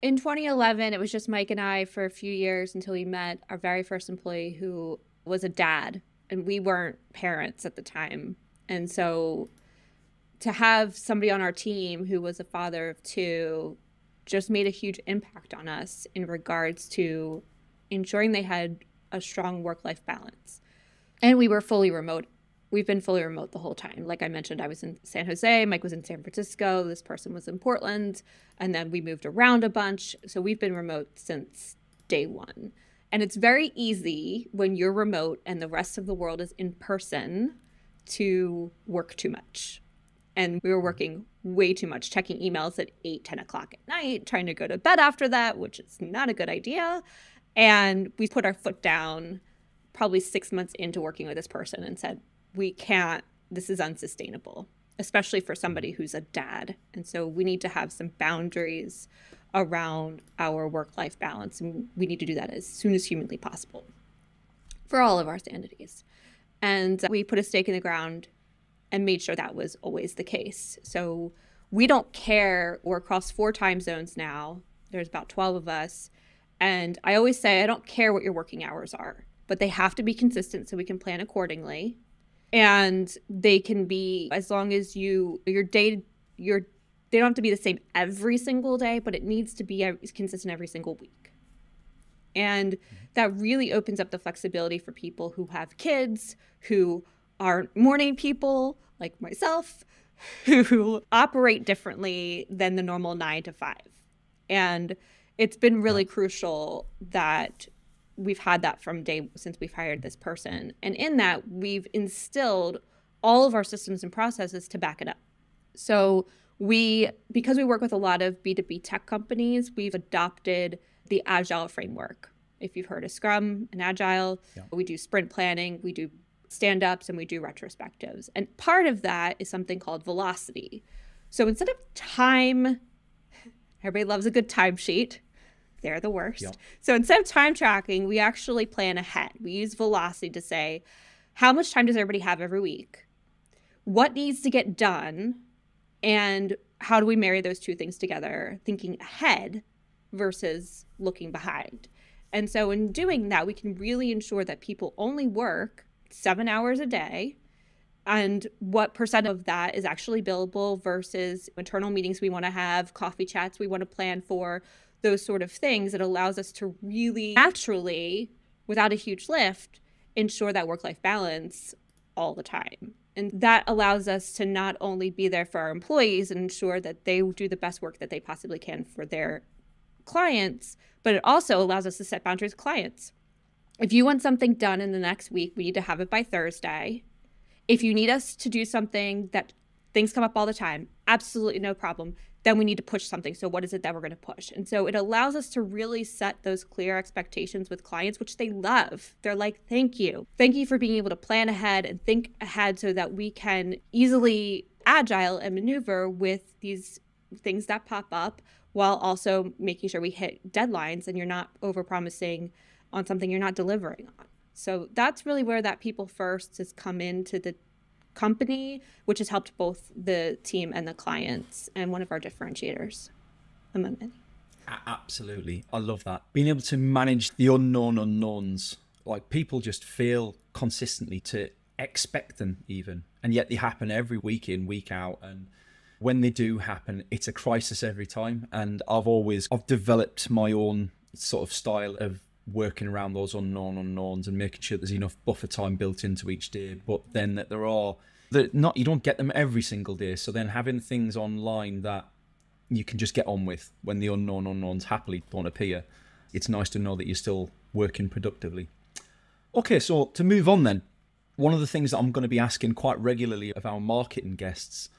In 2011, it was just Mike and I for a few years until we met our very first employee who was a dad, and we weren't parents at the time. And so to have somebody on our team who was a father of two just made a huge impact on us in regards to ensuring they had a strong work life balance. And we were fully remote. We've been fully remote the whole time. Like I mentioned, I was in San Jose, Mike was in San Francisco, this person was in Portland, and then we moved around a bunch. So we've been remote since day one. And it's very easy when you're remote and the rest of the world is in person to work too much. And we were working way too much, checking emails at 8, 10 o'clock at night, trying to go to bed after that, which is not a good idea. And we put our foot down probably six months into working with this person and said, we can't, this is unsustainable, especially for somebody who's a dad. And so we need to have some boundaries around our work life balance. And we need to do that as soon as humanly possible for all of our sanities. And we put a stake in the ground and made sure that was always the case. So we don't care. We're across four time zones now. There's about 12 of us. And I always say, I don't care what your working hours are, but they have to be consistent so we can plan accordingly. And they can be as long as you your day your they don't have to be the same every single day, but it needs to be consistent every single week. And that really opens up the flexibility for people who have kids, who are morning people like myself, who operate differently than the normal nine to five. And it's been really crucial that we've had that from day since we've hired this person. And in that, we've instilled all of our systems and processes to back it up. So we because we work with a lot of B2B tech companies, we've adopted the agile framework. If you've heard of Scrum and Agile, yeah. we do sprint planning, we do stand ups, and we do retrospectives. And part of that is something called velocity. So instead of time, everybody loves a good timesheet. They're the worst. Yep. So instead of time tracking, we actually plan ahead. We use velocity to say, how much time does everybody have every week? What needs to get done? And how do we marry those two things together, thinking ahead versus looking behind? And so, in doing that, we can really ensure that people only work seven hours a day and what percent of that is actually billable versus internal meetings we want to have, coffee chats we want to plan for, those sort of things, it allows us to really naturally, without a huge lift, ensure that work life balance all the time. And that allows us to not only be there for our employees and ensure that they do the best work that they possibly can for their clients, but it also allows us to set boundaries with clients. If you want something done in the next week, we need to have it by Thursday. If you need us to do something that things come up all the time, absolutely no problem then we need to push something. So, what is it that we're going to push? And so, it allows us to really set those clear expectations with clients, which they love. They're like, thank you. Thank you for being able to plan ahead and think ahead so that we can easily agile and maneuver with these things that pop up while also making sure we hit deadlines and you're not over promising on something you're not delivering on. So that's really where that people first has come into the company, which has helped both the team and the clients, and one of our differentiators among many. Absolutely. I love that. Being able to manage the unknown unknowns. Like people just feel consistently to expect them, even. And yet they happen every week in, week out. And when they do happen, it's a crisis every time. And I've always I've developed my own sort of style of working around those unknown unknowns and making sure there's enough buffer time built into each day. But then that there are that not you don't get them every single day. So then having things online that you can just get on with when the unknown unknowns happily don't appear, it's nice to know that you're still working productively. Okay, so to move on then, one of the things that I'm going to be asking quite regularly of our marketing guests